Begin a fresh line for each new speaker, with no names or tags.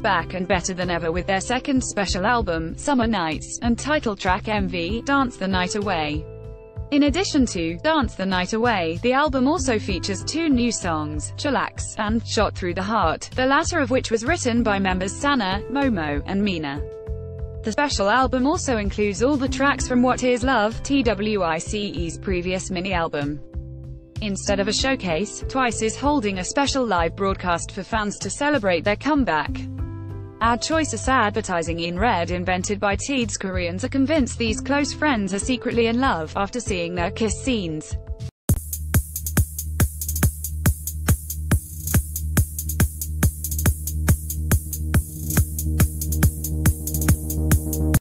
back and better than ever with their second special album, Summer Nights, and title track MV, Dance the Night Away. In addition to Dance the Night Away, the album also features two new songs, Chillax, and Shot Through the Heart, the latter of which was written by members Sana, Momo, and Mina. The special album also includes all the tracks from What Is Love, TWICE's previous mini-album. Instead of a showcase, Twice is holding a special live broadcast for fans to celebrate their comeback. Ad choices advertising in red invented by Teeds Koreans are convinced these close friends are secretly in love, after seeing their kiss scenes.